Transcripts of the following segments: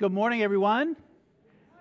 Good morning, everyone.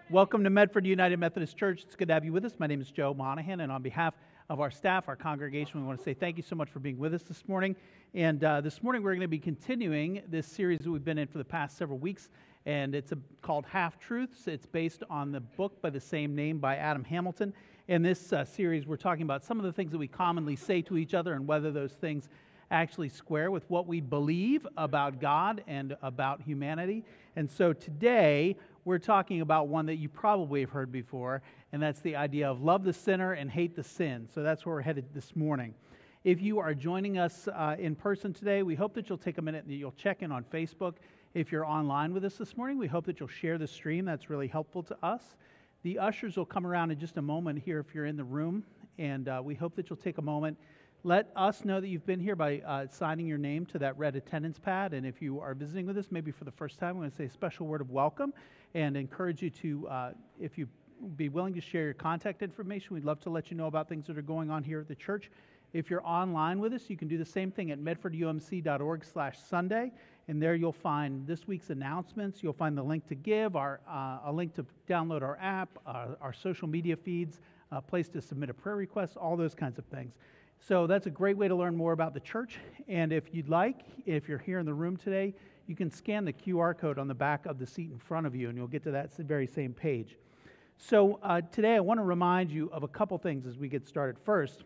Welcome to Medford United Methodist Church. It's good to have you with us. My name is Joe Monahan, and on behalf of our staff, our congregation, we want to say thank you so much for being with us this morning. And uh, this morning, we're going to be continuing this series that we've been in for the past several weeks, and it's a, called Half Truths. It's based on the book by the same name by Adam Hamilton. In this uh, series, we're talking about some of the things that we commonly say to each other and whether those things actually square with what we believe about God and about humanity. And so today, we're talking about one that you probably have heard before, and that's the idea of love the sinner and hate the sin. So that's where we're headed this morning. If you are joining us uh, in person today, we hope that you'll take a minute and you'll check in on Facebook. If you're online with us this morning, we hope that you'll share the stream. That's really helpful to us. The ushers will come around in just a moment here if you're in the room, and uh, we hope that you'll take a moment. Let us know that you've been here by uh, signing your name to that red attendance pad. And if you are visiting with us, maybe for the first time, we want to say a special word of welcome and encourage you to, uh, if you be willing to share your contact information, we'd love to let you know about things that are going on here at the church. If you're online with us, you can do the same thing at medfordumc.org slash Sunday. And there you'll find this week's announcements. You'll find the link to give, our, uh, a link to download our app, uh, our social media feeds, a place to submit a prayer request, all those kinds of things. So that's a great way to learn more about the church. And if you'd like, if you're here in the room today, you can scan the QR code on the back of the seat in front of you, and you'll get to that very same page. So uh, today I want to remind you of a couple things as we get started. First,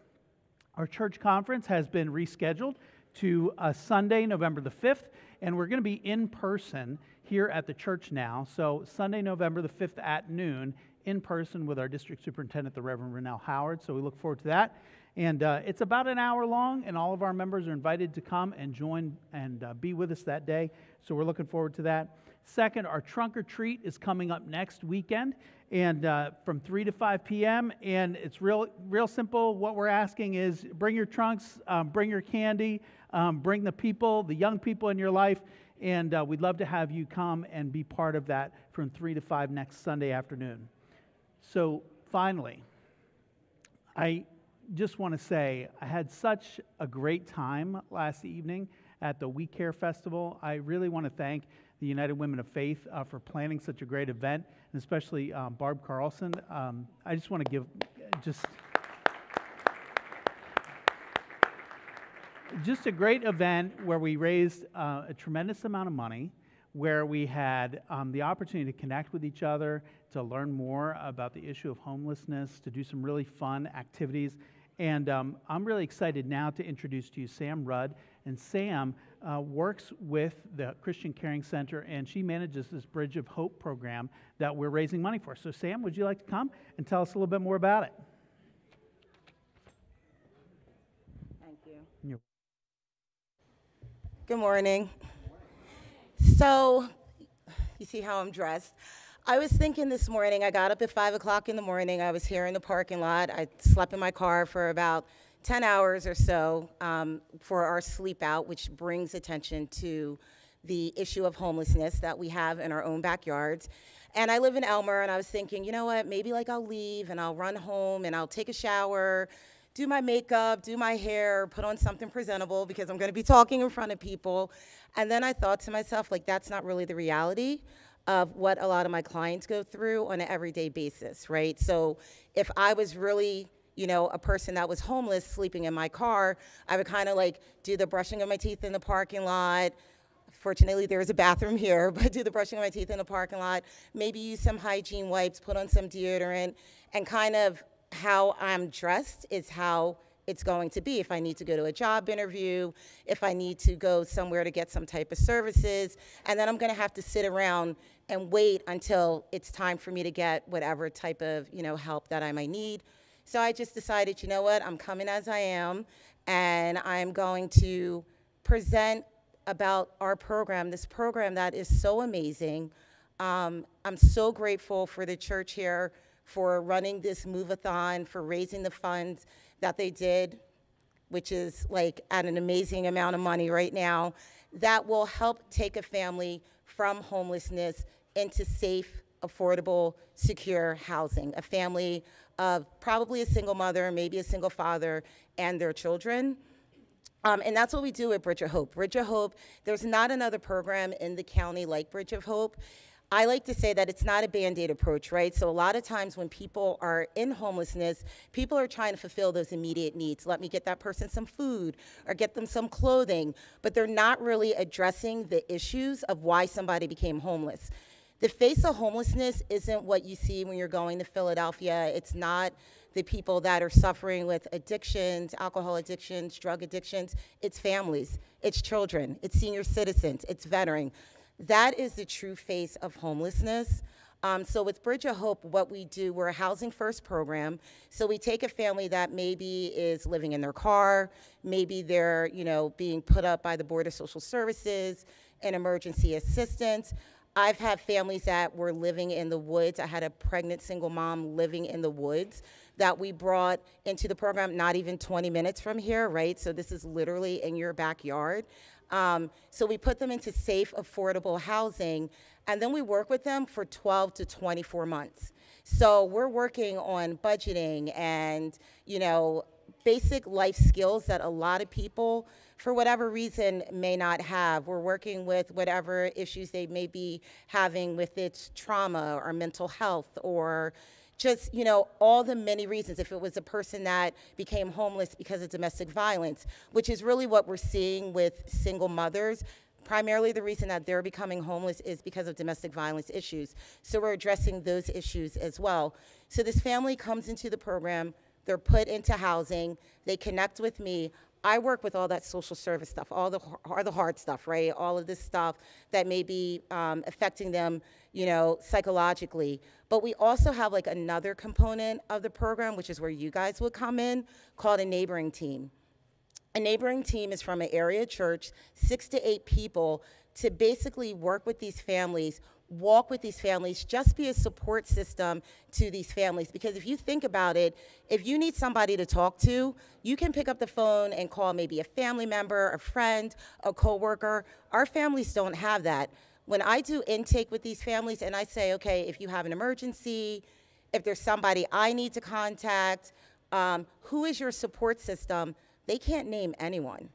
our church conference has been rescheduled to uh, Sunday, November the 5th, and we're going to be in person here at the church now. So, Sunday, November the 5th at noon, in person with our district superintendent, the Reverend Rennell Howard. So, we look forward to that. And uh, it's about an hour long, and all of our members are invited to come and join and uh, be with us that day. So, we're looking forward to that. Second, our trunk or treat is coming up next weekend, and uh, from 3 to 5 p.m. And it's real, real simple. What we're asking is bring your trunks, um, bring your candy, um, bring the people, the young people in your life, and uh, we'd love to have you come and be part of that from 3 to 5 next Sunday afternoon. So, finally, I just want to say I had such a great time last evening at the We Care Festival. I really want to thank the United Women of Faith uh, for planning such a great event, and especially um, Barb Carlson. Um, I just want to give just. just a great event where we raised uh, a tremendous amount of money, where we had um, the opportunity to connect with each other, to learn more about the issue of homelessness, to do some really fun activities. And um, I'm really excited now to introduce to you Sam Rudd. And Sam uh, works with the Christian Caring Center, and she manages this Bridge of Hope program that we're raising money for. So, Sam, would you like to come and tell us a little bit more about it? Thank you. You're Good morning. So, you see how I'm dressed. I was thinking this morning, I got up at 5 o'clock in the morning. I was here in the parking lot. I slept in my car for about 10 hours or so um, for our sleep out, which brings attention to the issue of homelessness that we have in our own backyards. And I live in Elmer, and I was thinking, you know what, maybe like I'll leave and I'll run home and I'll take a shower do my makeup, do my hair, put on something presentable because I'm going to be talking in front of people. And then I thought to myself, like, that's not really the reality of what a lot of my clients go through on an everyday basis, right? So if I was really you know, a person that was homeless sleeping in my car, I would kind of like do the brushing of my teeth in the parking lot. Fortunately, there is a bathroom here, but do the brushing of my teeth in the parking lot. Maybe use some hygiene wipes, put on some deodorant, and kind of how I'm dressed is how it's going to be. If I need to go to a job interview, if I need to go somewhere to get some type of services, and then I'm going to have to sit around and wait until it's time for me to get whatever type of you know help that I might need. So I just decided, you know what, I'm coming as I am, and I'm going to present about our program, this program that is so amazing. Um, I'm so grateful for the church here for running this move-a-thon, for raising the funds that they did, which is like at an amazing amount of money right now, that will help take a family from homelessness into safe, affordable, secure housing. A family of probably a single mother, maybe a single father, and their children. Um, and that's what we do at Bridge of Hope. Bridge of Hope, there's not another program in the county like Bridge of Hope. I like to say that it's not a band aid approach, right? So, a lot of times when people are in homelessness, people are trying to fulfill those immediate needs. Let me get that person some food or get them some clothing, but they're not really addressing the issues of why somebody became homeless. The face of homelessness isn't what you see when you're going to Philadelphia. It's not the people that are suffering with addictions, alcohol addictions, drug addictions. It's families, it's children, it's senior citizens, it's veterans. That is the true face of homelessness. Um, so with Bridge of Hope, what we do, we're a housing first program. So we take a family that maybe is living in their car, maybe they're, you know, being put up by the Board of Social Services and emergency assistance. I've had families that were living in the woods. I had a pregnant single mom living in the woods that we brought into the program, not even 20 minutes from here, right? So this is literally in your backyard. Um, so we put them into safe, affordable housing, and then we work with them for 12 to 24 months. So we're working on budgeting and, you know, basic life skills that a lot of people, for whatever reason, may not have. We're working with whatever issues they may be having with its trauma or mental health or just, you know, all the many reasons. If it was a person that became homeless because of domestic violence, which is really what we're seeing with single mothers, primarily the reason that they're becoming homeless is because of domestic violence issues. So we're addressing those issues as well. So this family comes into the program, they're put into housing, they connect with me. I work with all that social service stuff, all the all the hard stuff, right? All of this stuff that may be um, affecting them, you know, psychologically. But we also have like another component of the program, which is where you guys would come in, called a neighboring team. A neighboring team is from an area church, six to eight people, to basically work with these families walk with these families, just be a support system to these families. Because if you think about it, if you need somebody to talk to, you can pick up the phone and call maybe a family member, a friend, a coworker. Our families don't have that. When I do intake with these families and I say, okay, if you have an emergency, if there's somebody I need to contact, um, who is your support system? They can't name anyone.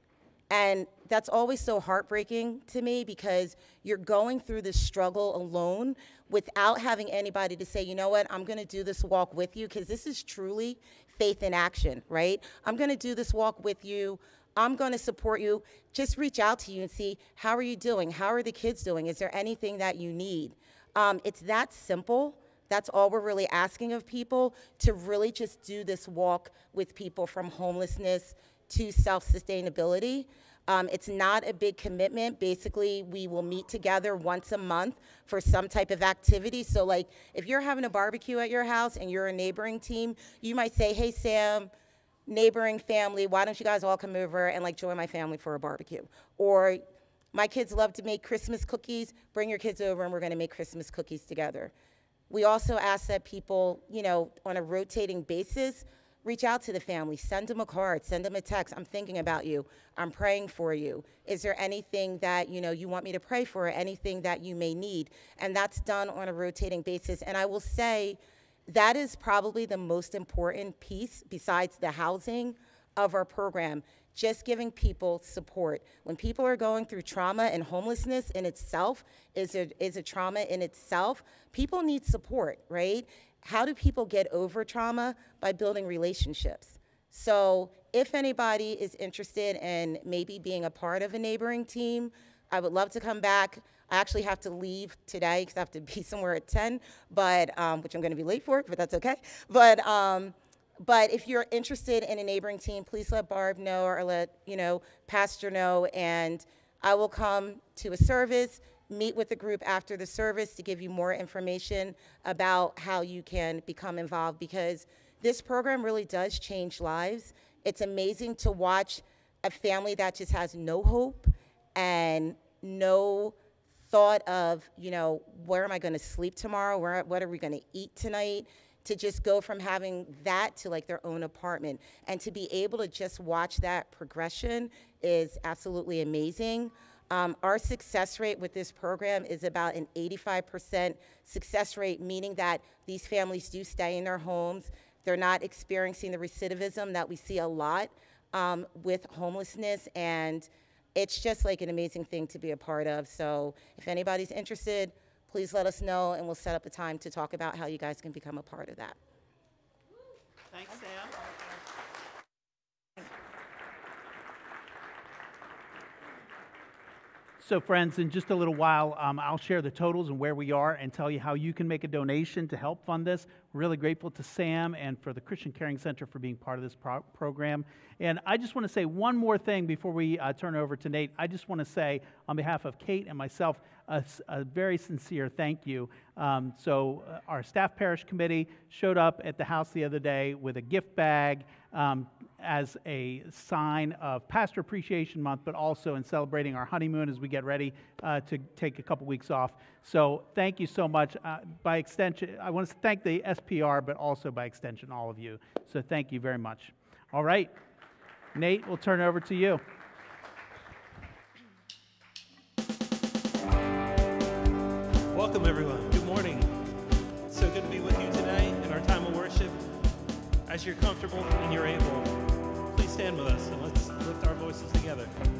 And that's always so heartbreaking to me because you're going through this struggle alone without having anybody to say, you know what, I'm going to do this walk with you because this is truly faith in action, right? I'm going to do this walk with you. I'm going to support you. Just reach out to you and see how are you doing? How are the kids doing? Is there anything that you need? Um, it's that simple. That's all we're really asking of people to really just do this walk with people from homelessness to self-sustainability. Um, it's not a big commitment. Basically, we will meet together once a month for some type of activity. So, like, if you're having a barbecue at your house and you're a neighboring team, you might say, "Hey, Sam." neighboring family, why don't you guys all come over and like join my family for a barbecue? Or my kids love to make Christmas cookies, bring your kids over and we're gonna make Christmas cookies together. We also ask that people, you know, on a rotating basis, reach out to the family, send them a card, send them a text. I'm thinking about you. I'm praying for you. Is there anything that you know you want me to pray for? Anything that you may need? And that's done on a rotating basis. And I will say that is probably the most important piece besides the housing of our program just giving people support. When people are going through trauma and homelessness in itself is a, is a trauma in itself, people need support, right? How do people get over trauma? By building relationships. So if anybody is interested in maybe being a part of a neighboring team, I would love to come back. I actually have to leave today because I have to be somewhere at 10, but um, which I'm going to be late for, but that's okay. But um, but if you're interested in a neighboring team, please let Barb know or let you know Pastor know, and I will come to a service meet with the group after the service to give you more information about how you can become involved because this program really does change lives. It's amazing to watch a family that just has no hope and no thought of, you know, where am I going to sleep tomorrow? Where, what are we going to eat tonight? To just go from having that to like their own apartment. And to be able to just watch that progression is absolutely amazing. Um, our success rate with this program is about an 85% success rate, meaning that these families do stay in their homes. They're not experiencing the recidivism that we see a lot um, with homelessness, and it's just like an amazing thing to be a part of. So if anybody's interested, please let us know, and we'll set up a time to talk about how you guys can become a part of that. Thanks, Sam. So, friends, in just a little while, um, I'll share the totals and where we are and tell you how you can make a donation to help fund this. We're really grateful to Sam and for the Christian Caring Center for being part of this pro- program. And I just want to say one more thing before we uh, turn over to Nate. I just want to say, on behalf of Kate and myself, a, a very sincere thank you. Um, so, uh, our staff parish committee showed up at the house the other day with a gift bag. Um, as a sign of Pastor Appreciation Month, but also in celebrating our honeymoon as we get ready uh, to take a couple weeks off. So thank you so much. Uh, by extension, I want to thank the SPR, but also by extension, all of you. So thank you very much. All right, Nate, we'll turn it over to you. Voices together.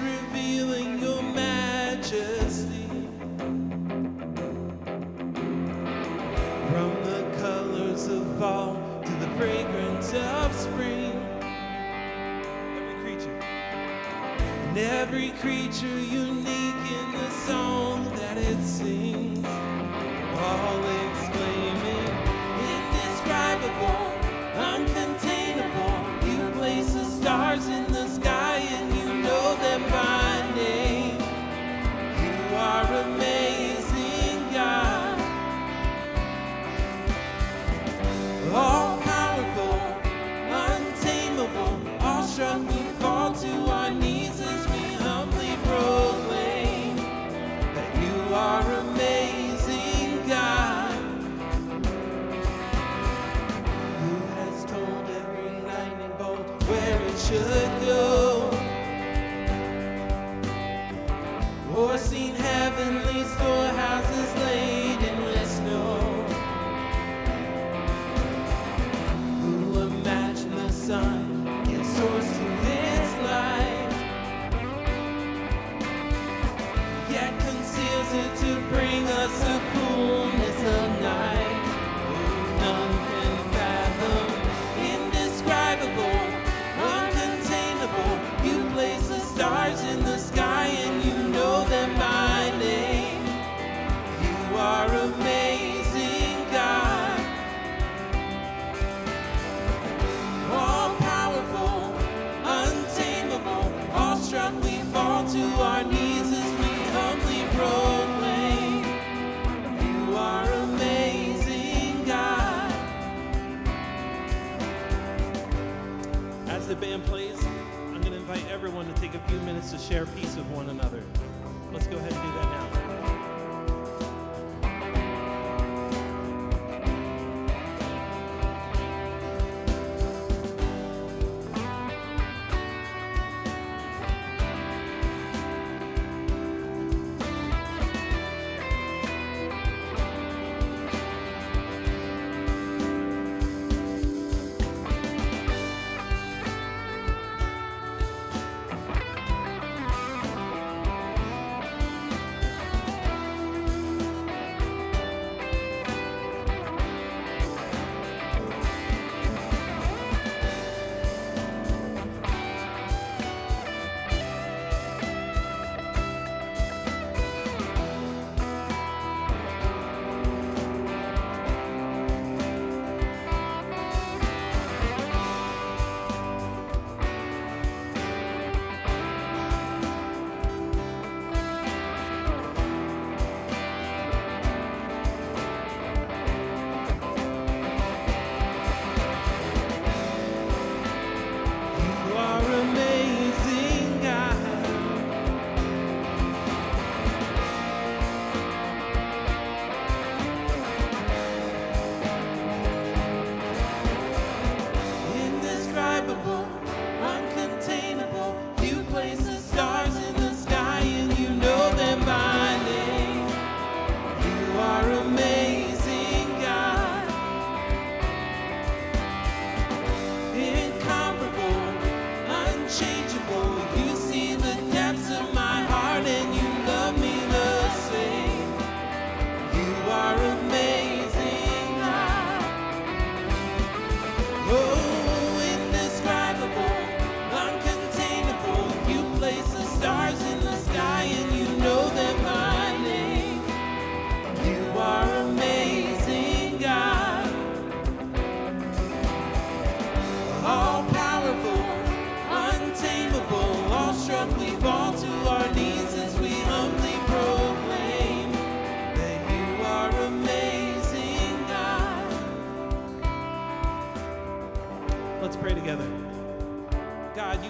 revealing your majesty. From the colors of fall to the fragrance of spring. Every creature. Every creature unique in the song that it sings. All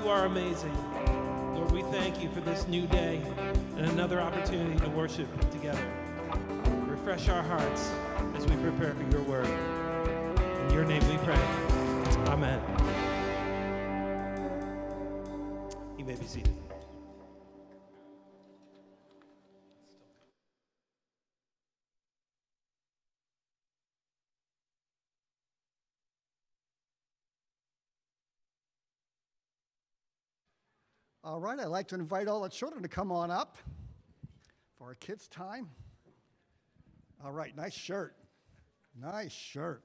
you are amazing. Lord, we thank you for this new day and another opportunity to worship together. Refresh our hearts as we prepare for your word. In your name we pray. Amen. You may be seated. All right, I'd like to invite all the children to come on up for our kids' time. All right, nice shirt. Nice shirt.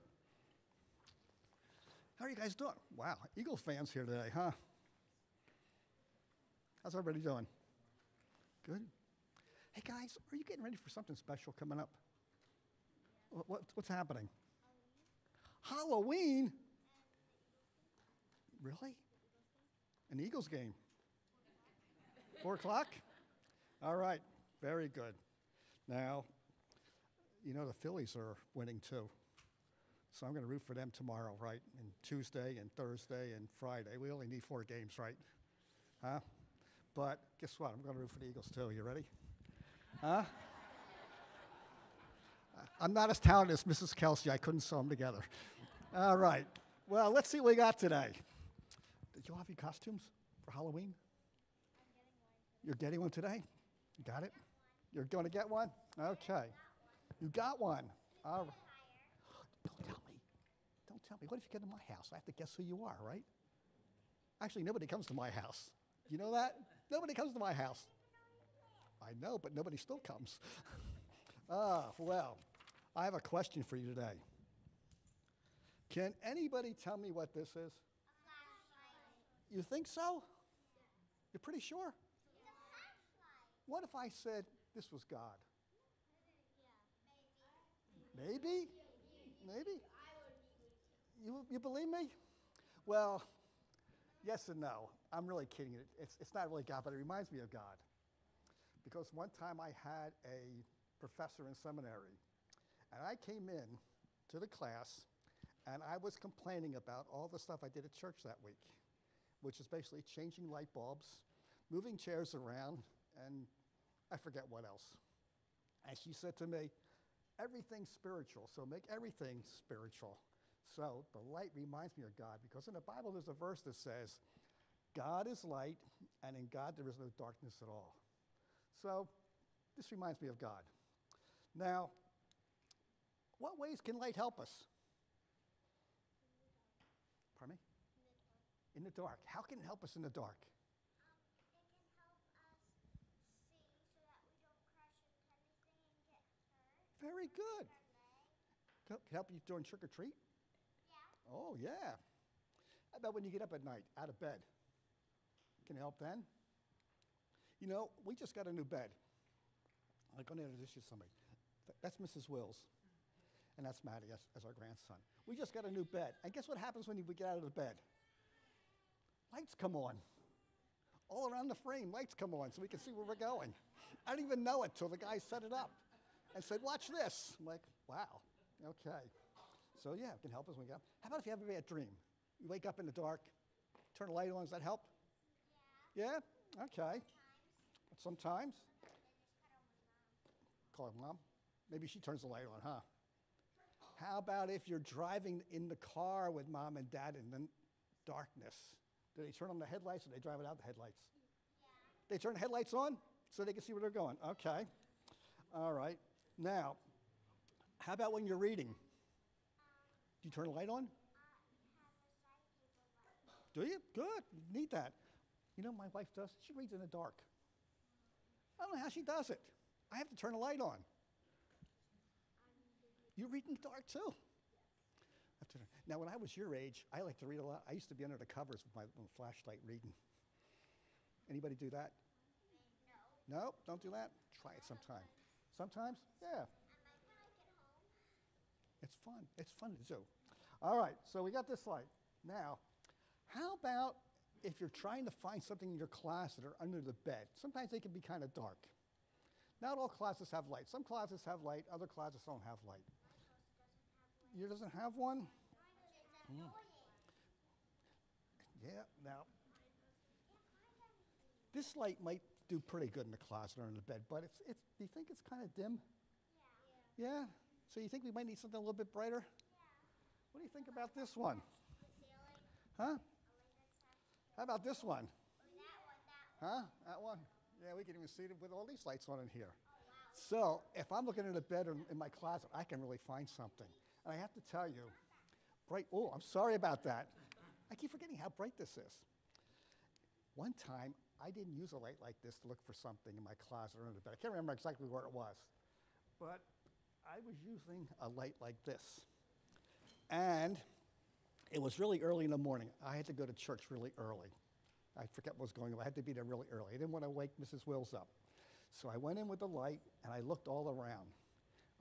How are you guys doing? Wow, Eagles fans here today, huh? How's everybody doing? Good? Hey guys, are you getting ready for something special coming up? What, what- what's happening? Halloween? Really? An Eagles game? Four o'clock? All right, very good. Now, you know the Phillies are winning too. So I'm going to root for them tomorrow, right? And Tuesday and Thursday and Friday. We only need four games, right? Huh? But guess what? I'm going to root for the Eagles too. You ready? Huh? I'm not as talented as Mrs. Kelsey. I couldn't sew them together. All right. Well, let's see what we got today. Did you all have your costumes for Halloween? You're getting one today? You got it? You're going to get one? Okay. You got one. All right. Don't tell me. Don't tell me. What if you get to my house? I have to guess who you are, right? Actually, nobody comes to my house. You know that? Nobody comes to my house. I know, but nobody still comes. ah, well, I have a question for you today. Can anybody tell me what this is? You think so? You're pretty sure? What if I said this was God? Maybe? Maybe? You, you believe me? Well, yes and no. I'm really kidding. It's, it's not really God, but it reminds me of God. Because one time I had a professor in seminary, and I came in to the class, and I was complaining about all the stuff I did at church that week. which is basically changing light bulbs, moving chairs around, and I forget what else. And she said to me, everything's spiritual, so make everything spiritual. So the light reminds me of God because in the Bible there's a verse that says, God is light, and in God there is no darkness at all. So this reminds me of God. Now, what ways can light help us? Pardon me? In the dark. How can it help us in the dark? Um, it can help us see so that we don't crash into anything and get hurt. Very good. Can help you during trick or treat? Yeah. Oh, yeah. How about when you get up at night, out of bed? Can it help then? You know, we just got a new bed. I'm going to introduce you to somebody. That's Mrs. Wills, and that's Maddie, as, as our grandson. We just got a new bed. And guess what happens when you get out of the bed? Lights come on. All around the frame, lights come on so we can see where we're going. I didn't even know it till the guy set it up and said, Watch this. I'm like, Wow, okay. So, yeah, it can help us when we get up. How about if you have a bad dream? You wake up in the dark, turn the light on, does that help? Yeah? yeah? Okay. Sometimes. Call her mom. Maybe she turns the light on, huh? How about if you're driving in the car with mom and dad in the darkness? Do they turn on the headlights or they drive without the headlights? They turn the headlights on so they can see where they're going. Okay. All right. Now, how about when you're reading? Do you turn the light on? Do you? Good. You need that. You know my wife does? She reads in the dark. I don't know how she does it. I have to turn the light on. You read in the dark too. I have to turn- Now, when I was your age, I like to read a lot. I used to be under the covers with my little flashlight reading. Anybody do that? No. No, don't do that. Try it sometime. Sometimes, yeah. I might get home. It's fun. It's fun to do. All right, so we got this light. Now, how about if you're trying to find something in your class that are under the bed? Sometimes they can be kind of dark. Not all classes have light. Some classes have light, other classes don't have light. Yours doesn't have one? Annoying. Yeah, now, this light might do pretty good in the closet or in the bed, but it's, it's, do you think it's kind of dim? Yeah. Yeah? So you think we might need something a little bit brighter? Yeah. What do you think about this one? Huh? A light that's half. How about this one? Oh, that one. That one. Huh? That one? Yeah, we can even see it with all these lights on in here. Oh, so if I'm looking in a bed in, in my closet, I can really find something. And I have to tell you, bright, oh, I'm sorry about that. I keep forgetting how bright this is. One time, I didn't use a light like this to look for something in my closet or under the bed. I can't remember exactly where it was. But I was using a light like this. And it was really early in the morning. I had to go to church really early. I forget what was going on. I had to be there really early. I didn't want to wake Mrs. Wills up. So I went in with the light and I looked all around.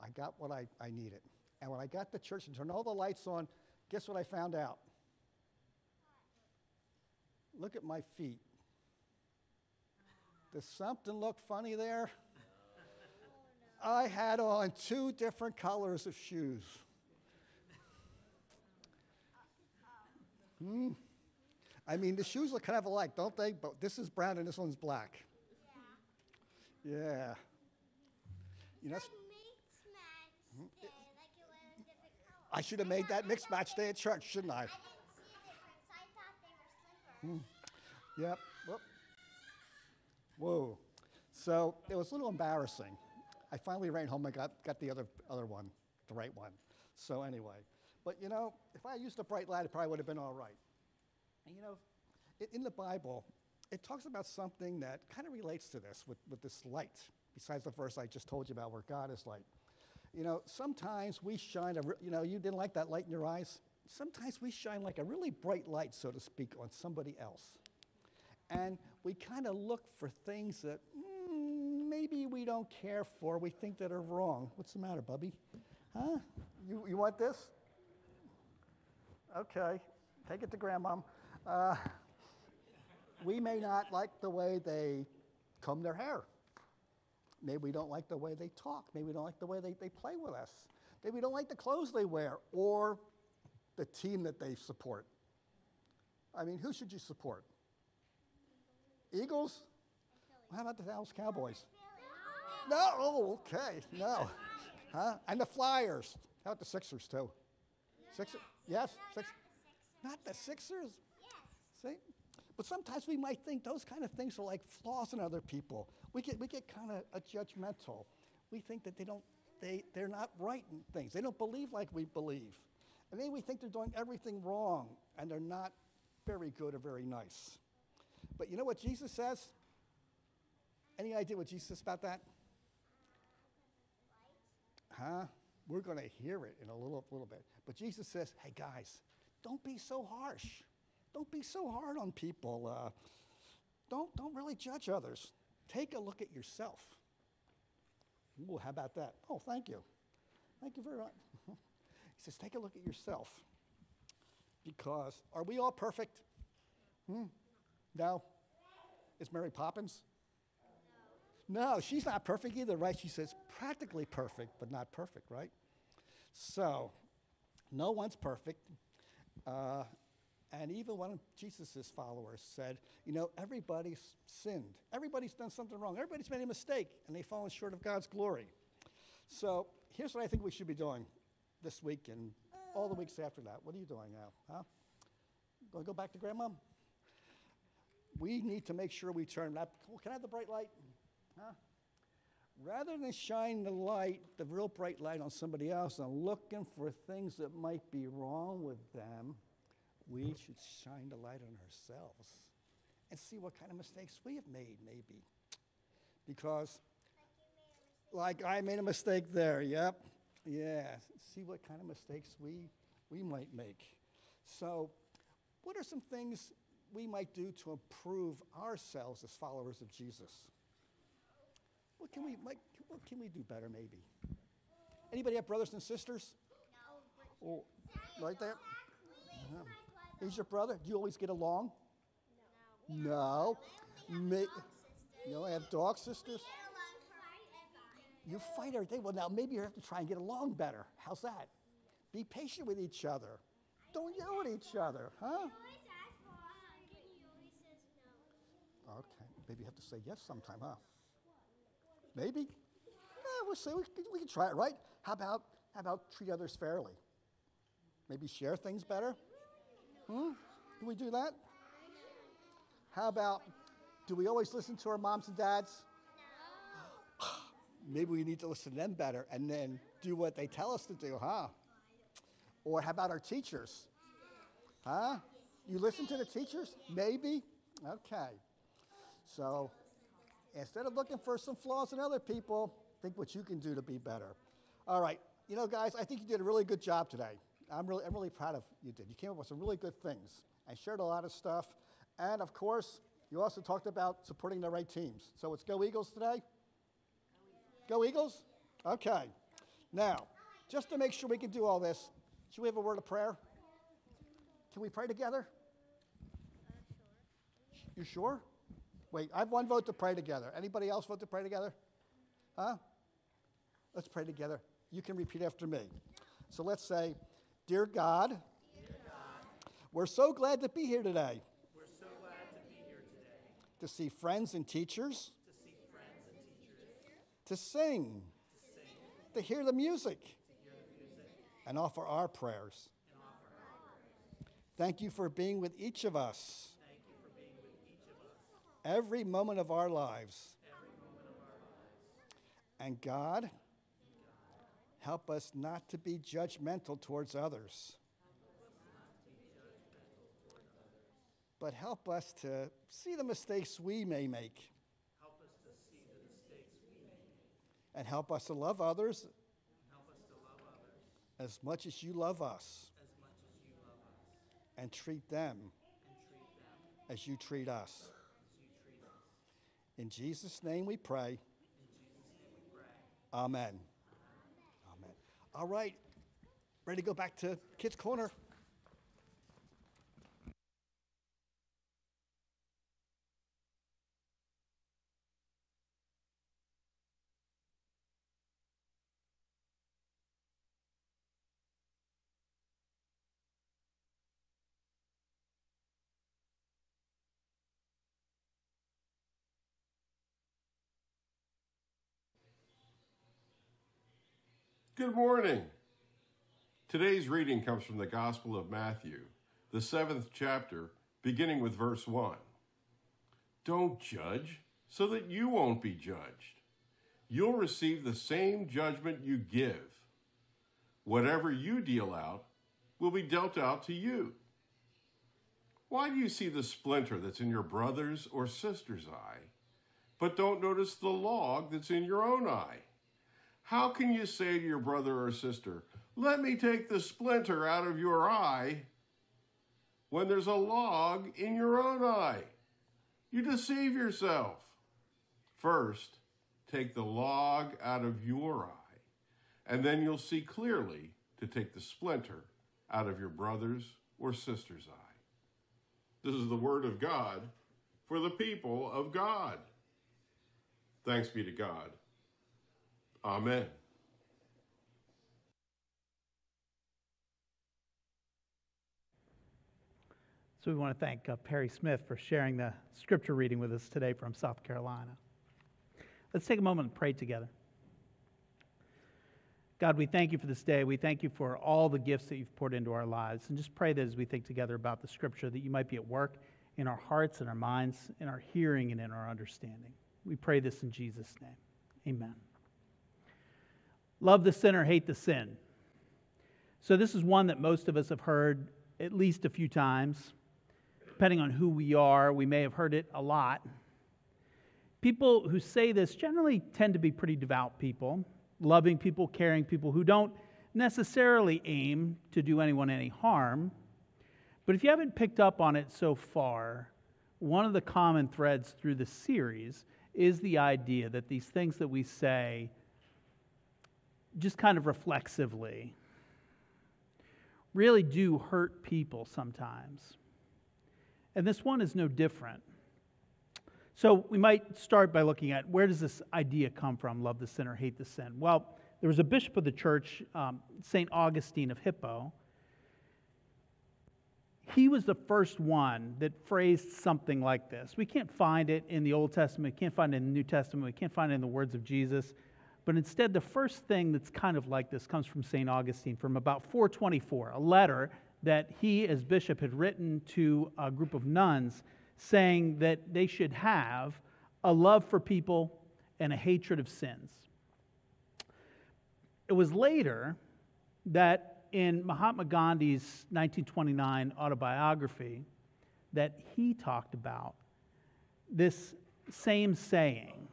I got what I, I needed. And when I got to church and turned all the lights on, guess what I found out? Look at my feet. Does something look funny there? I had on two different colors of shoes. Hmm. I mean, the shoes look kind of alike, don't they? But this is brown and this one's black. Yeah. You know, that's- Like mix match day, like it was a different color. I should have made that mixed match day at church, shouldn't I? I didn't see a difference. I thought they were slippers. Yep. Whoa. So it was a little embarrassing. I finally ran home and got, got the other, other one, the right one. So anyway, but you know, if I used a bright light, it probably would have been all right. And you know, i- in the Bible, it talks about something that kind of relates to this with, with this light, besides the verse I just told you about where God is light. You know, sometimes we shine, a, you know, you didn't like that light in your eyes? Sometimes we shine like a really bright light, so to speak, on somebody else. And we kind of look for things that mm, maybe we don't care for, we think that are wrong. What's the matter, Bubby? Huh? You, you want this? Okay, take it to grandmom. Uh, we may not like the way they comb their hair. Maybe we don't like the way they talk. Maybe we don't like the way they, they play with us. Maybe we don't like the clothes they wear or the team that they support. I mean, who should you support? Eagles? How about the Dallas Cowboys? No. Oh, okay. No. Huh? And the Flyers. How about the Sixers too? Sixers? Yes. Six. Not the Sixers. See? But sometimes we might think those kind of things are like flaws in other people. We get we get kind of uh, judgmental. We think that they don't they they're not right in things. They don't believe like we believe. And then we think they're doing everything wrong and they're not very good or very nice. But you know what Jesus says? Any idea what Jesus says about that? Huh? We're going to hear it in a little, little bit. But Jesus says, hey guys, don't be so harsh. Don't be so hard on people. Uh, don't, don't really judge others. Take a look at yourself. Ooh, how about that? Oh, thank you. Thank you very much. he says, take a look at yourself. Because are we all perfect? Hmm? No? Is Mary Poppins? No, she's not perfect either, right? She says practically perfect, but not perfect, right? So, no one's perfect. Uh, and even one of Jesus' followers said, you know, everybody's sinned. Everybody's done something wrong. Everybody's made a mistake, and they've fallen short of God's glory. So, here's what I think we should be doing this week and all the weeks after that. What are you doing now? Huh? Going to go back to grandma? We need to make sure we turn that. Can I have the bright light? Huh? Rather than shine the light, the real bright light on somebody else and looking for things that might be wrong with them, we should shine the light on ourselves and see what kind of mistakes we have made, maybe. Because, like I made a mistake there, yep, yeah, see what kind of mistakes we, we might make. So, what are some things we might do to improve ourselves as followers of Jesus? What can we, what can we do better, maybe? Anybody have brothers and sisters? Oh, right there? Uh-huh. He's your brother? Do you always get along? No. Ma- you only have dog sisters? You fight every day. Well, now maybe you have to try and get along better. How's that? Be patient with each other. Don't yell at each other, huh? Okay, maybe you have to say yes sometime, huh? Maybe. Yeah, we'll see. We can, we can try it, right? How about how about treat others fairly? Maybe share things better. Hmm? Do we do that? How about do we always listen to our moms and dads? Maybe we need to listen to them better and then do what they tell us to do, huh? Or how about our teachers? Huh? You listen to the teachers? Maybe? Okay. So instead of looking for some flaws in other people, think what you can do to be better. All right. You know, guys, I think you did a really good job today. I'm really, I'm really proud of you did. You came up with some really good things and shared a lot of stuff. And of course, you also talked about supporting the right teams. So it's Go Eagles today? Go Eagles? Okay. Now, just to make sure we can do all this, should we have a word of prayer? Can we pray together? You sure? Wait, I have one vote to pray together. Anybody else vote to pray together? Huh? Let's pray together. You can repeat after me. So let's say, Dear God, Dear God we're so glad to be here today. We're so glad to be here today. To see friends and teachers. To sing. To sing. To hear the music. And offer our prayers. Thank you for being with each of us. Thank you for being with each of us. Every moment of our lives. And God, help us not to be judgmental towards others. But help us to see the mistakes we may make. Help us to see the mistakes we may make. And help us to love others as much as you love us. And treat them as you treat us. as you treat us. In Jesus' name we pray. Amen. Amen. All right. Ready to go back to Kids Corner? Good morning. Today's reading comes from the Gospel of Matthew, the seventh chapter, beginning with verse 1. Don't judge so that you won't be judged. You'll receive the same judgment you give. Whatever you deal out will be dealt out to you. Why do you see the splinter that's in your brother's or sister's eye, but don't notice the log that's in your own eye? How can you say to your brother or sister, Let me take the splinter out of your eye, when there's a log in your own eye? You deceive yourself. First, take the log out of your eye, and then you'll see clearly to take the splinter out of your brother's or sister's eye. This is the word of God for the people of God. Thanks be to God. Amen. So we want to thank uh, Perry Smith for sharing the scripture reading with us today from South Carolina. Let's take a moment and pray together. God, we thank you for this day. We thank you for all the gifts that you've poured into our lives. And just pray that as we think together about the scripture, that you might be at work in our hearts and our minds, in our hearing and in our understanding. We pray this in Jesus' name. Amen. Love the sinner, hate the sin. So, this is one that most of us have heard at least a few times. Depending on who we are, we may have heard it a lot. People who say this generally tend to be pretty devout people, loving people, caring people who don't necessarily aim to do anyone any harm. But if you haven't picked up on it so far, one of the common threads through the series is the idea that these things that we say just kind of reflexively really do hurt people sometimes. And this one is no different. So we might start by looking at where does this idea come from, love the sinner, hate the sin? Well, there was a bishop of the church, um, St. Augustine of Hippo. He was the first one that phrased something like this. We can't find it in the Old Testament, we can't find it in the New Testament, we can't find it in the words of Jesus. But instead, the first thing that's kind of like this comes from St. Augustine from about 424, a letter that he, as bishop, had written to a group of nuns saying that they should have a love for people and a hatred of sins. It was later that in Mahatma Gandhi's 1929 autobiography that he talked about this same saying.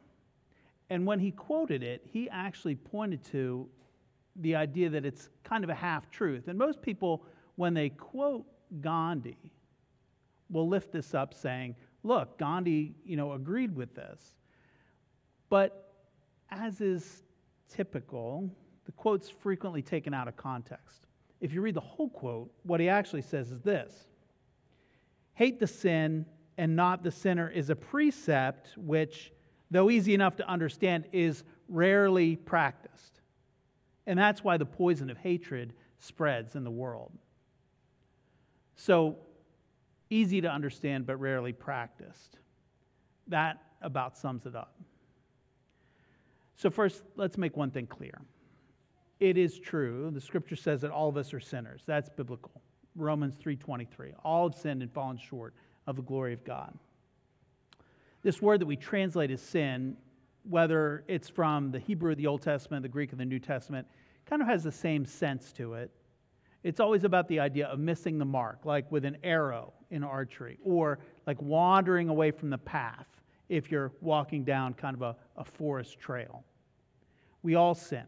And when he quoted it, he actually pointed to the idea that it's kind of a half truth. And most people, when they quote Gandhi, will lift this up saying, look, Gandhi, you know, agreed with this. But as is typical, the quote's frequently taken out of context. If you read the whole quote, what he actually says is this Hate the sin and not the sinner is a precept which, though easy enough to understand, is rarely practiced. And that's why the poison of hatred spreads in the world. So, easy to understand but rarely practiced. That about sums it up. So, first, let's make one thing clear. It is true, the scripture says that all of us are sinners. That's biblical. Romans 3:23. All have sinned and fallen short of the glory of God. This word that we translate as sin, whether it's from the Hebrew of the Old Testament, the Greek of the New Testament, kind of has the same sense to it. It's always about the idea of missing the mark, like with an arrow in archery, or like wandering away from the path if you're walking down kind of a, a forest trail. We all sin.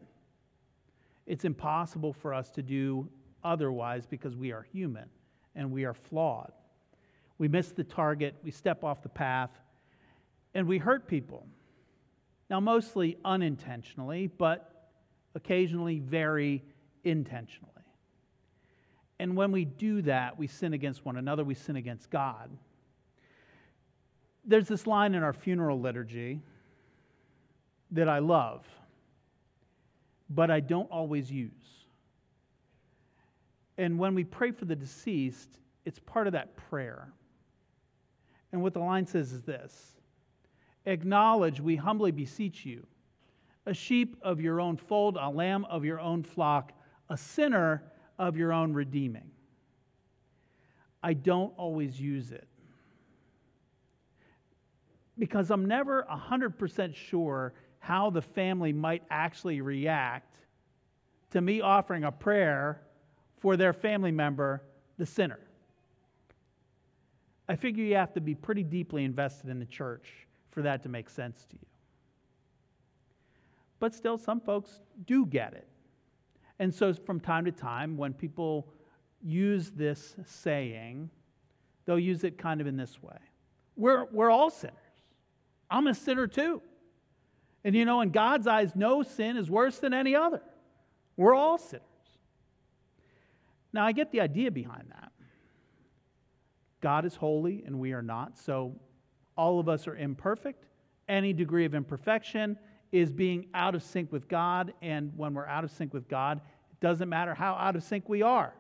It's impossible for us to do otherwise because we are human and we are flawed. We miss the target, we step off the path, and we hurt people. Now, mostly unintentionally, but occasionally very intentionally. And when we do that, we sin against one another, we sin against God. There's this line in our funeral liturgy that I love, but I don't always use. And when we pray for the deceased, it's part of that prayer. And what the line says is this Acknowledge, we humbly beseech you, a sheep of your own fold, a lamb of your own flock, a sinner of your own redeeming. I don't always use it because I'm never 100% sure how the family might actually react to me offering a prayer for their family member, the sinner. I figure you have to be pretty deeply invested in the church for that to make sense to you. But still, some folks do get it. And so, from time to time, when people use this saying, they'll use it kind of in this way We're, we're all sinners. I'm a sinner too. And you know, in God's eyes, no sin is worse than any other. We're all sinners. Now, I get the idea behind that. God is holy and we are not, so all of us are imperfect. Any degree of imperfection is being out of sync with God, and when we're out of sync with God, it doesn't matter how out of sync we are.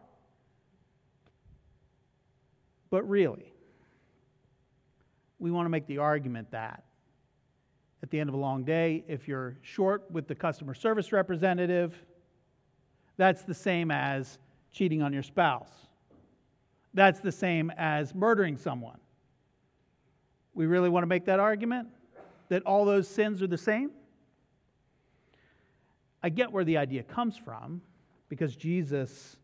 But really, we want to make the argument that at the end of a long day, if you're short with the customer service representative, that's the same as cheating on your spouse. That's the same as murdering someone. We really want to make that argument that all those sins are the same? I get where the idea comes from because Jesus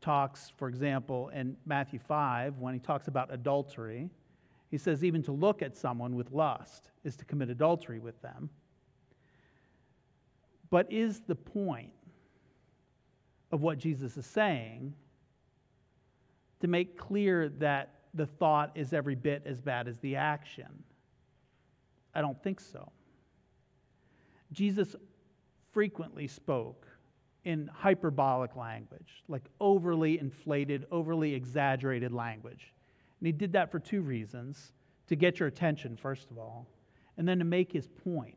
talks, for example, in Matthew 5, when he talks about adultery, he says, even to look at someone with lust is to commit adultery with them. But is the point of what Jesus is saying to make clear that the thought is every bit as bad as the action? I don't think so. Jesus frequently spoke in hyperbolic language, like overly inflated, overly exaggerated language. And he did that for two reasons to get your attention, first of all, and then to make his point.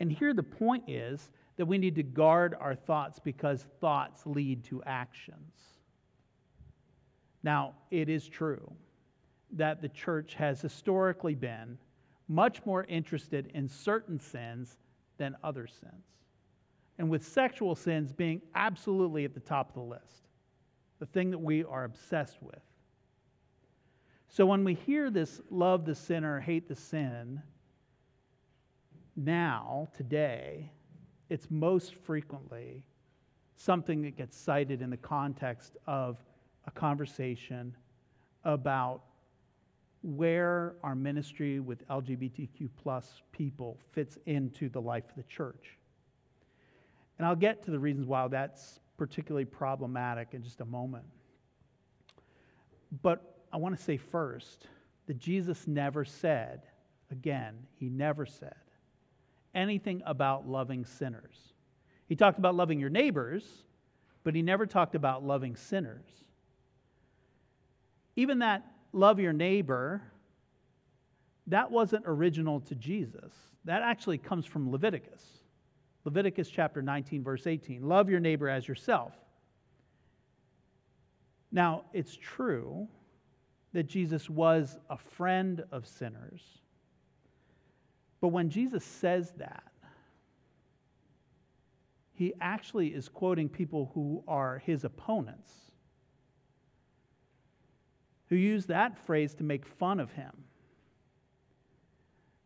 And here the point is that we need to guard our thoughts because thoughts lead to actions. Now, it is true that the church has historically been much more interested in certain sins than other sins. And with sexual sins being absolutely at the top of the list, the thing that we are obsessed with. So when we hear this love the sinner, hate the sin, now, today, it's most frequently something that gets cited in the context of a conversation about where our ministry with LGBTQ plus people fits into the life of the church. And I'll get to the reasons why that's particularly problematic in just a moment. But I want to say first that Jesus never said, again, he never said anything about loving sinners. He talked about loving your neighbors, but he never talked about loving sinners. Even that love your neighbor, that wasn't original to Jesus. That actually comes from Leviticus. Leviticus chapter 19, verse 18. Love your neighbor as yourself. Now, it's true that Jesus was a friend of sinners. But when Jesus says that, he actually is quoting people who are his opponents, who use that phrase to make fun of him.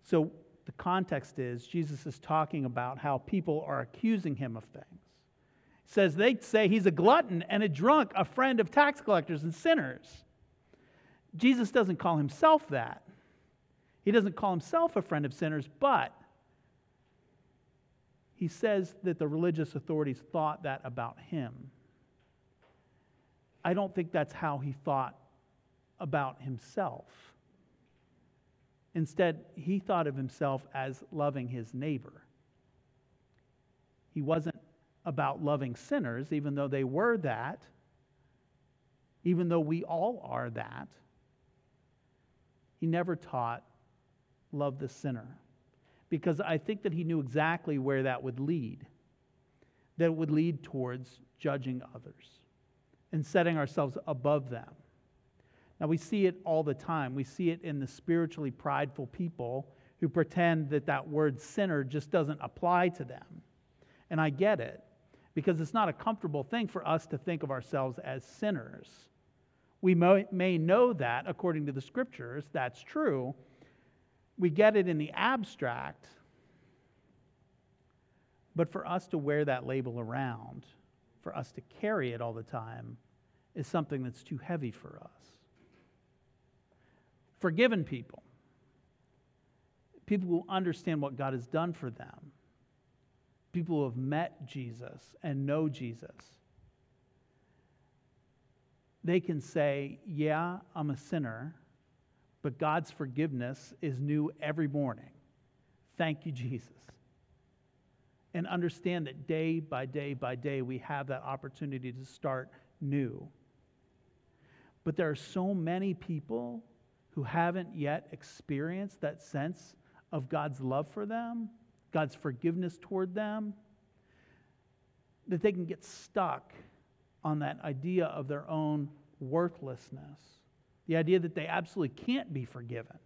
So the context is Jesus is talking about how people are accusing him of things. He says they say he's a glutton and a drunk, a friend of tax collectors and sinners. Jesus doesn't call himself that. He doesn't call himself a friend of sinners, but he says that the religious authorities thought that about him. I don't think that's how he thought about himself. Instead, he thought of himself as loving his neighbor. He wasn't about loving sinners, even though they were that, even though we all are that. He never taught love the sinner because I think that he knew exactly where that would lead. That it would lead towards judging others and setting ourselves above them. Now, we see it all the time. We see it in the spiritually prideful people who pretend that that word sinner just doesn't apply to them. And I get it, because it's not a comfortable thing for us to think of ourselves as sinners. We may, know that according to the scriptures, that's true. We get it in the abstract, but for us to wear that label around, for us to carry it all the time, is something that's too heavy for us. Forgiven people, people who understand what God has done for them, people who have met Jesus and know Jesus, they can say, Yeah, I'm a sinner, but God's forgiveness is new every morning. Thank you, Jesus. And understand that day by day by day, we have that opportunity to start new. But there are so many people who haven't yet experienced that sense of God's love for them, God's forgiveness toward them, that they can get stuck on that idea of their own worthlessness, the idea that they absolutely can't be forgiven.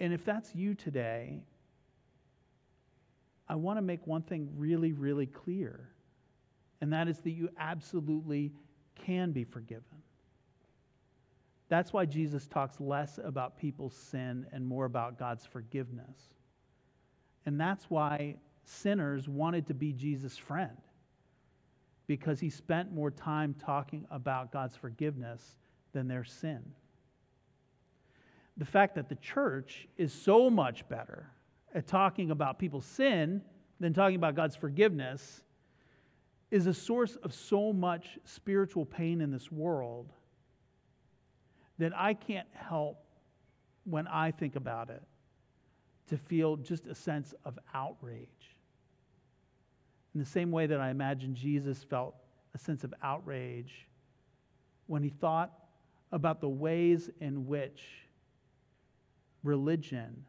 And if that's you today, I want to make one thing really, really clear, and that is that you absolutely can be forgiven. That's why Jesus talks less about people's sin and more about God's forgiveness. And that's why sinners wanted to be Jesus' friend because he spent more time talking about God's forgiveness than their sin. The fact that the church is so much better at talking about people's sin than talking about God's forgiveness is a source of so much spiritual pain in this world that I can't help when I think about it to feel just a sense of outrage. In the same way that I imagine Jesus felt a sense of outrage when he thought about the ways in which religion,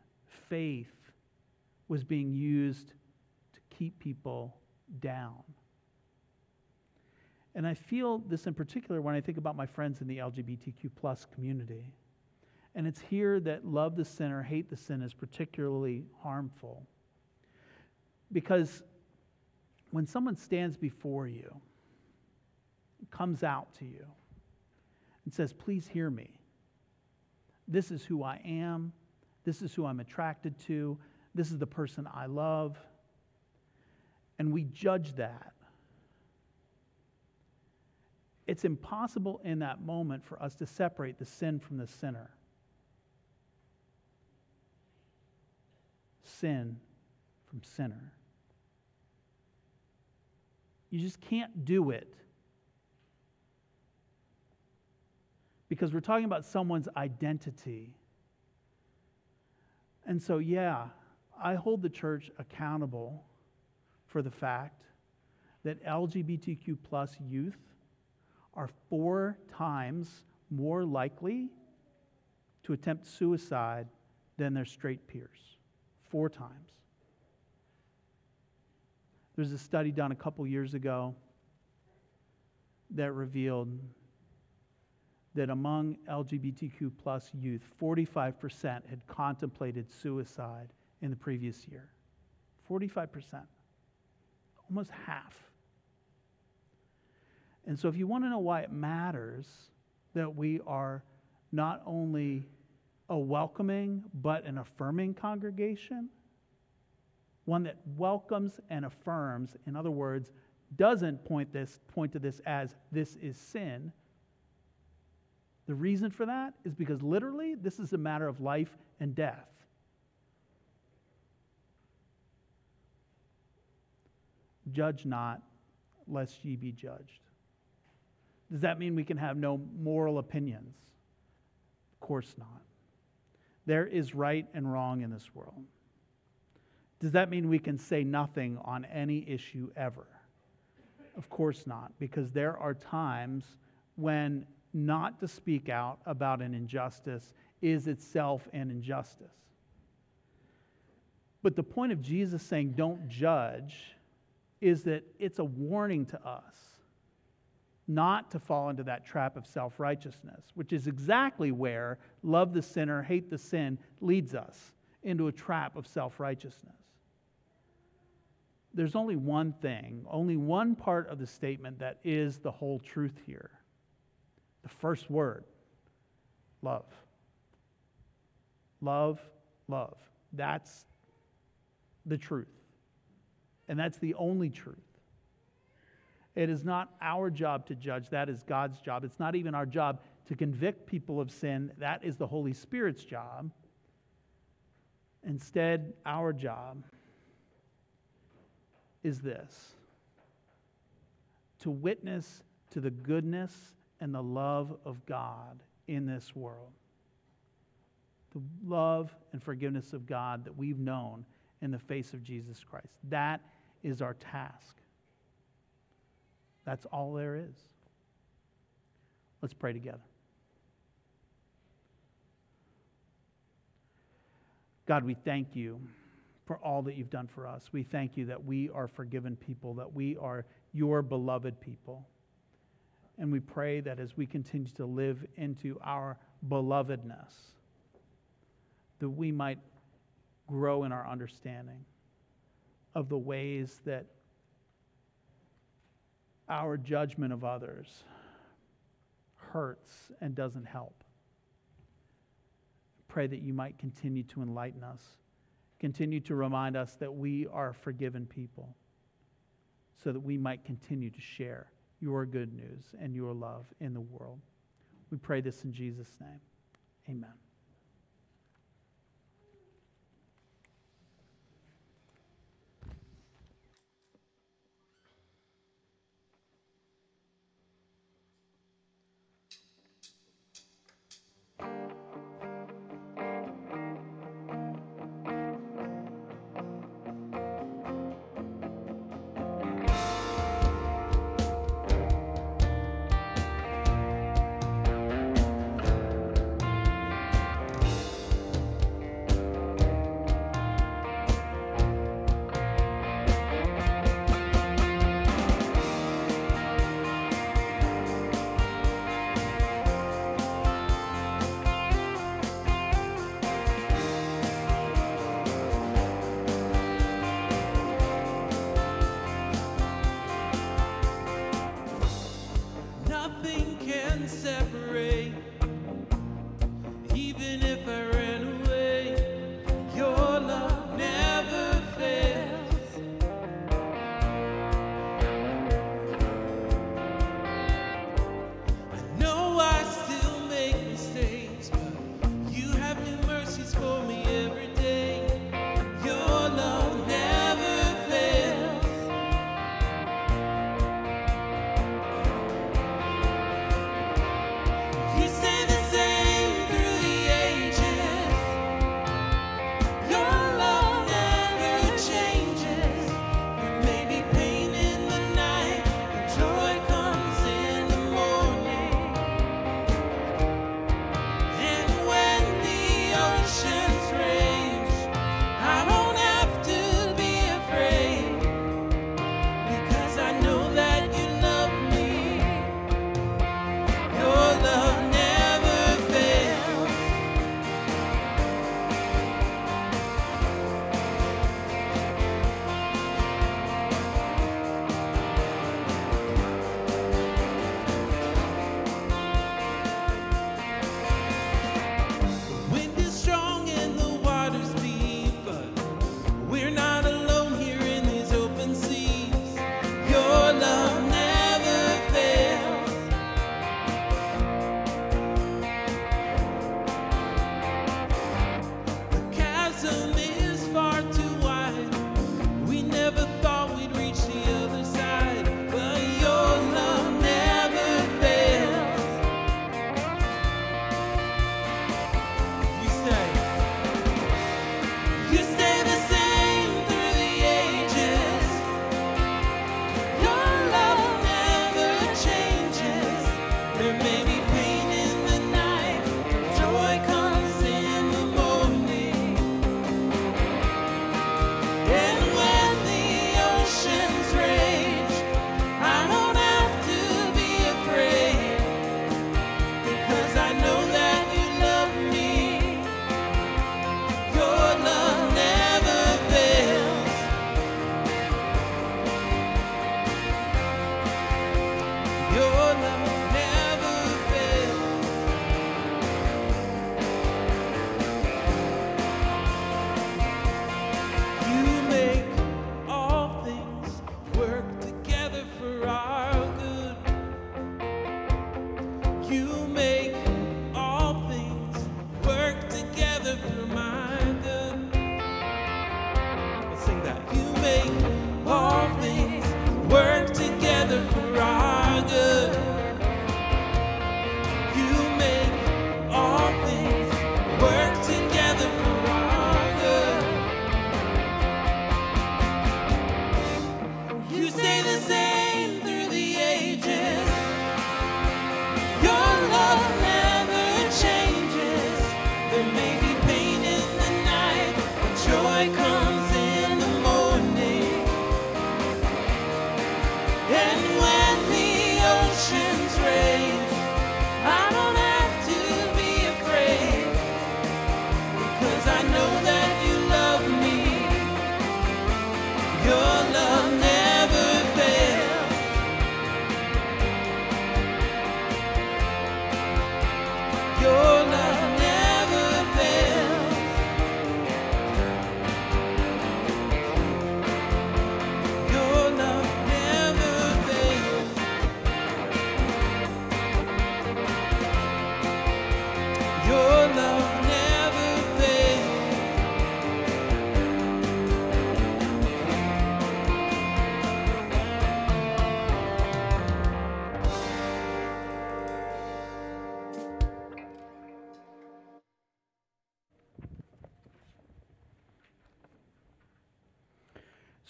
faith, was being used to keep people down. And I feel this in particular when I think about my friends in the LGBTQ plus community. And it's here that love the sinner, hate the sin is particularly harmful. Because when someone stands before you, comes out to you, and says, Please hear me. This is who I am. This is who I'm attracted to. This is the person I love. And we judge that. It's impossible in that moment for us to separate the sin from the sinner. Sin from sinner. You just can't do it. Because we're talking about someone's identity. And so, yeah, I hold the church accountable for the fact that LGBTQ plus youth are four times more likely to attempt suicide than their straight peers. Four times. There's a study done a couple years ago that revealed that among LGBTQ plus youth, 45% had contemplated suicide in the previous year. 45%. Almost half. And so, if you want to know why it matters that we are not only a welcoming but an affirming congregation, one that welcomes and affirms, in other words, doesn't point, this, point to this as this is sin. The reason for that is because literally this is a matter of life and death. Judge not, lest ye be judged. Does that mean we can have no moral opinions? Of course not. There is right and wrong in this world. Does that mean we can say nothing on any issue ever? Of course not, because there are times when not to speak out about an injustice is itself an injustice. But the point of Jesus saying, don't judge, is that it's a warning to us not to fall into that trap of self righteousness, which is exactly where love the sinner, hate the sin leads us into a trap of self righteousness. There's only one thing, only one part of the statement that is the whole truth here. The first word love. Love, love. That's the truth. And that's the only truth. It is not our job to judge, that is God's job. It's not even our job to convict people of sin, that is the Holy Spirit's job. Instead, our job is this to witness to the goodness and the love of God in this world. The love and forgiveness of God that we've known in the face of Jesus Christ. That is our task. That's all there is. Let's pray together. God, we thank you for all that you've done for us. We thank you that we are forgiven people, that we are your beloved people. And we pray that as we continue to live into our belovedness, that we might grow in our understanding of the ways that our judgment of others hurts and doesn't help. Pray that you might continue to enlighten us, continue to remind us that we are forgiven people, so that we might continue to share your good news and your love in the world. We pray this in Jesus' name. Amen.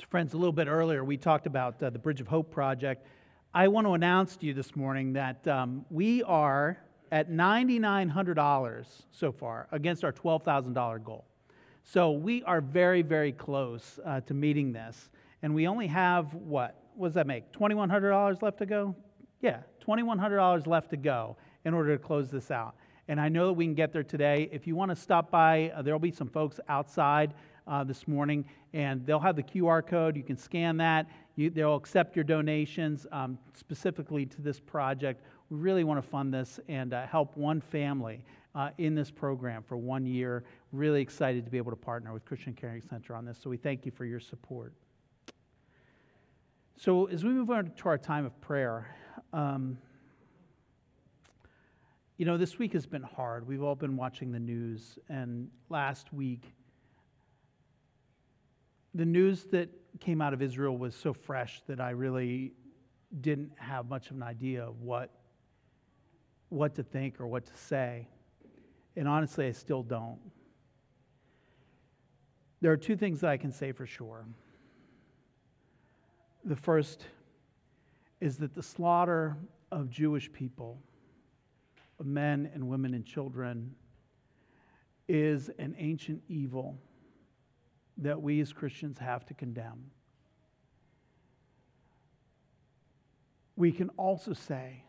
Friends, a little bit earlier, we talked about uh, the Bridge of Hope project. I want to announce to you this morning that um, we are at $9,900 so far against our $12,000 goal. So we are very, very close uh, to meeting this. And we only have what? What does that make? $2,100 left to go? Yeah, $2,100 left to go in order to close this out. And I know that we can get there today. If you want to stop by, uh, there will be some folks outside uh, this morning, and they'll have the QR code. You can scan that. You, they'll accept your donations um, specifically to this project. We really want to fund this and uh, help one family uh, in this program for one year. Really excited to be able to partner with Christian Caring Center on this. So we thank you for your support. So as we move on to our time of prayer, um, you know, this week has been hard. We've all been watching the news, and last week, the news that came out of Israel was so fresh that I really didn't have much of an idea of what, what to think or what to say. And honestly, I still don't. There are two things that I can say for sure. The first is that the slaughter of Jewish people, of men and women and children, is an ancient evil that we as Christians have to condemn. We can also say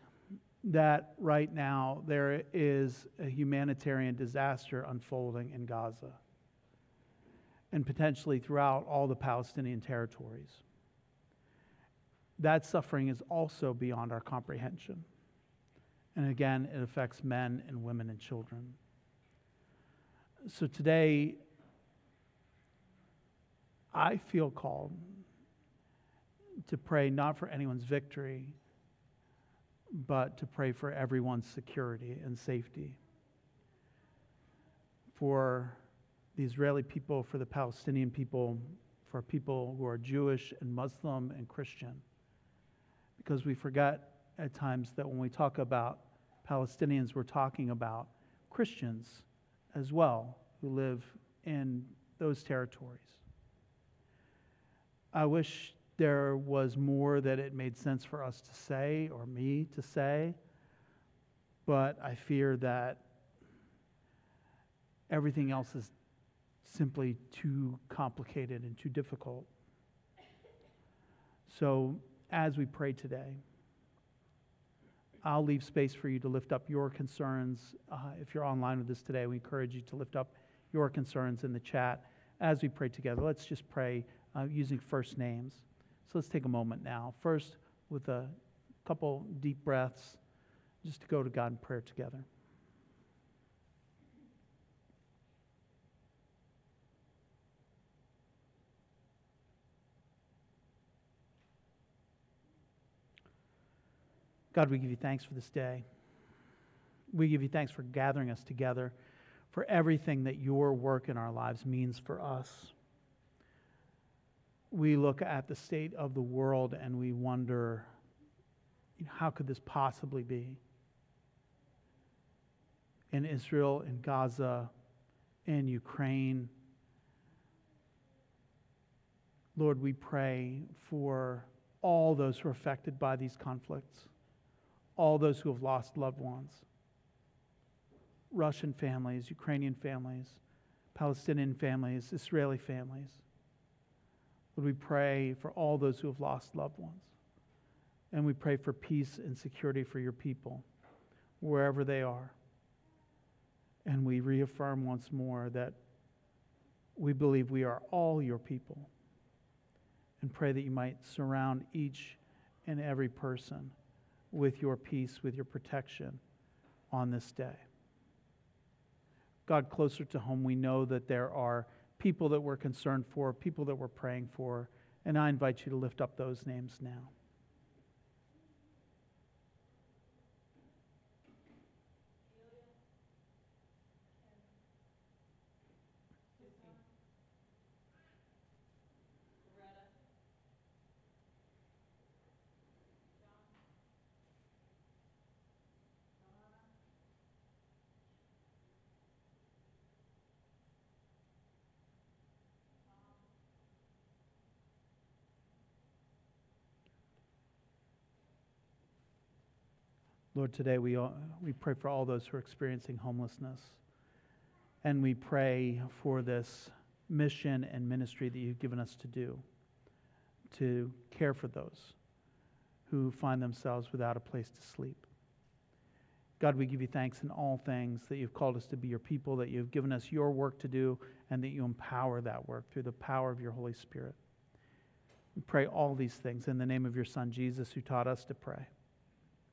that right now there is a humanitarian disaster unfolding in Gaza and potentially throughout all the Palestinian territories. That suffering is also beyond our comprehension. And again, it affects men and women and children. So today, I feel called to pray not for anyone's victory, but to pray for everyone's security and safety. For the Israeli people, for the Palestinian people, for people who are Jewish and Muslim and Christian. Because we forget at times that when we talk about Palestinians, we're talking about Christians as well who live in those territories. I wish there was more that it made sense for us to say or me to say, but I fear that everything else is simply too complicated and too difficult. So, as we pray today, I'll leave space for you to lift up your concerns. Uh, if you're online with us today, we encourage you to lift up your concerns in the chat as we pray together. Let's just pray uh, using first names. So let's take a moment now. First, with a couple deep breaths, just to go to God in prayer together. God, we give you thanks for this day. We give you thanks for gathering us together, for everything that your work in our lives means for us. We look at the state of the world and we wonder, how could this possibly be? In Israel, in Gaza, in Ukraine. Lord, we pray for all those who are affected by these conflicts all those who have lost loved ones Russian families, Ukrainian families, Palestinian families, Israeli families. Would we pray for all those who have lost loved ones? And we pray for peace and security for your people, wherever they are. And we reaffirm once more that we believe we are all your people. And pray that you might surround each and every person with your peace, with your protection on this day. God, closer to home, we know that there are people that we're concerned for, people that we're praying for, and I invite you to lift up those names now. Lord, today we, all, we pray for all those who are experiencing homelessness. And we pray for this mission and ministry that you've given us to do, to care for those who find themselves without a place to sleep. God, we give you thanks in all things that you've called us to be your people, that you've given us your work to do, and that you empower that work through the power of your Holy Spirit. We pray all these things in the name of your Son, Jesus, who taught us to pray.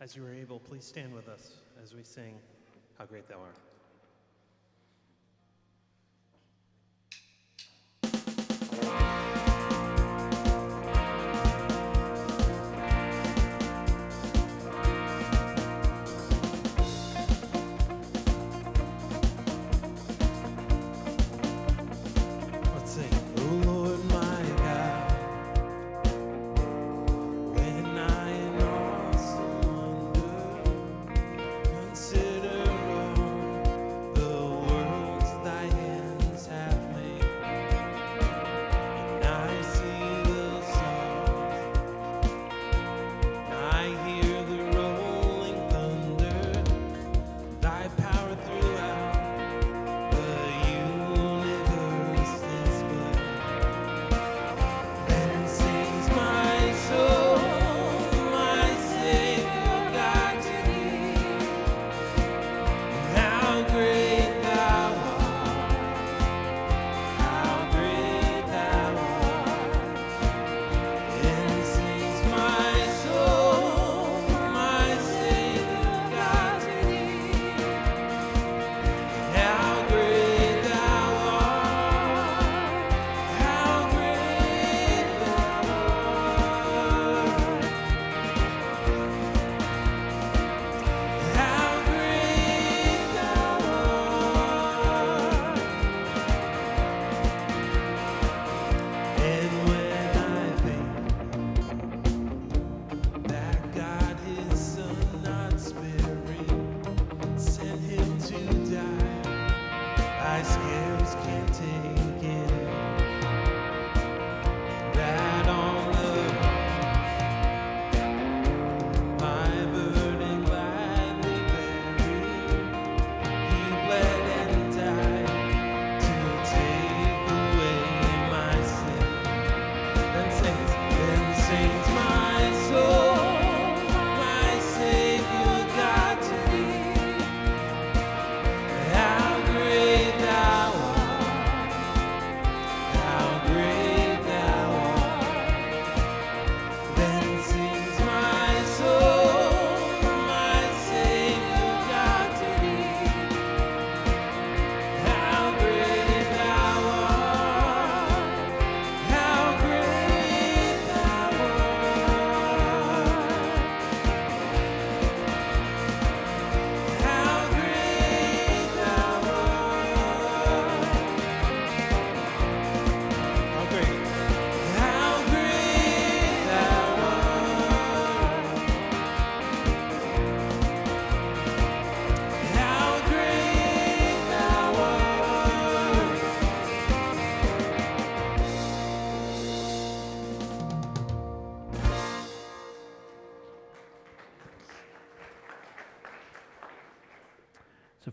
As you are able, please stand with us as we sing, How Great Thou Art.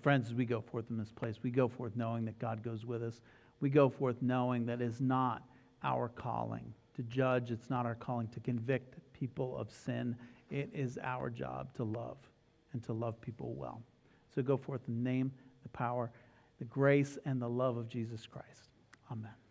Friends, as we go forth in this place, we go forth knowing that God goes with us. We go forth knowing that it is not our calling to judge, it's not our calling to convict people of sin. It is our job to love and to love people well. So, go forth in the name, the power, the grace, and the love of Jesus Christ. Amen.